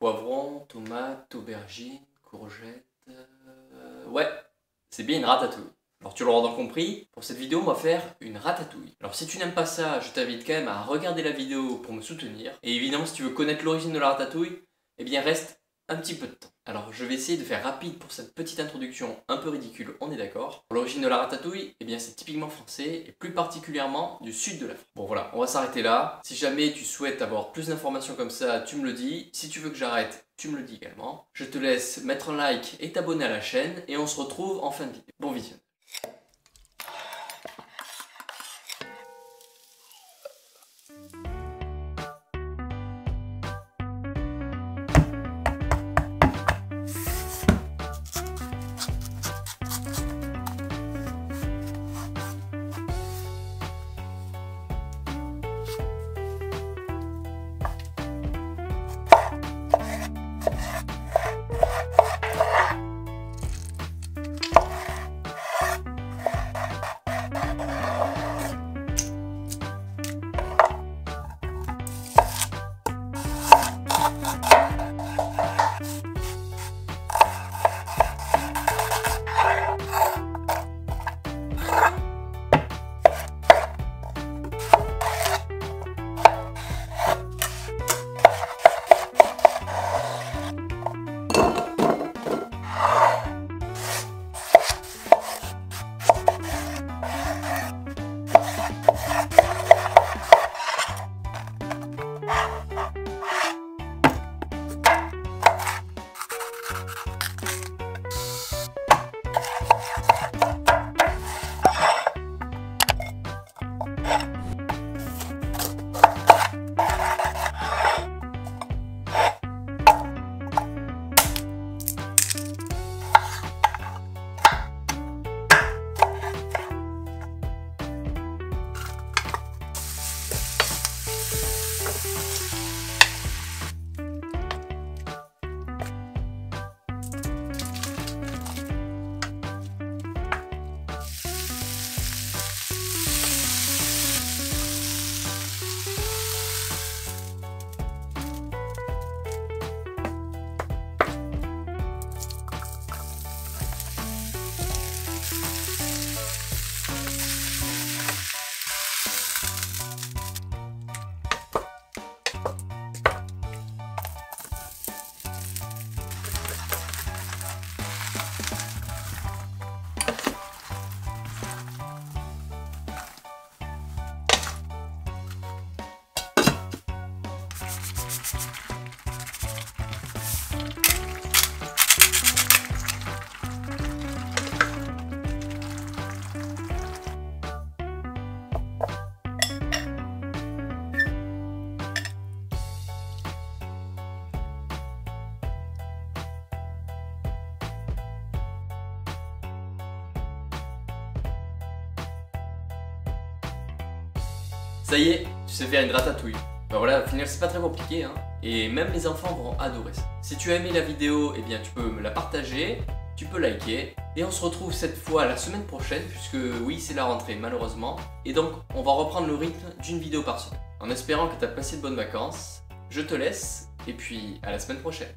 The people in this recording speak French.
Poivron, tomate, aubergine, courgette... euh, Ouais, c'est bien une ratatouille. Alors tu l'auras donc compris, pour cette vidéo on va faire une ratatouille. Alors si tu n'aimes pas ça, je t'invite quand même à regarder la vidéo pour me soutenir. Et évidemment si tu veux connaître l'origine de la ratatouille, eh bien reste un petit peu de temps. Alors je vais essayer de faire rapide pour cette petite introduction un peu ridicule, on est d'accord. L'origine de la ratatouille, eh bien c'est typiquement français et plus particulièrement du sud de la France. Bon voilà, on va s'arrêter là. Si jamais tu souhaites avoir plus d'informations comme ça, tu me le dis. Si tu veux que j'arrête, tu me le dis également. Je te laisse mettre un like et t'abonner à la chaîne et on se retrouve en fin de vidéo. Bon visionnage. Ça y est, tu sais faire une ratatouille. Ben voilà, au final c'est pas très compliqué hein. Et même les enfants vont adorer ça. Si tu as aimé la vidéo, eh bien tu peux me la partager, tu peux liker. Et on se retrouve cette fois la semaine prochaine, puisque oui c'est la rentrée malheureusement. Et donc on va reprendre le rythme d'une vidéo par semaine. En espérant que tu as passé de bonnes vacances, je te laisse et puis à la semaine prochaine.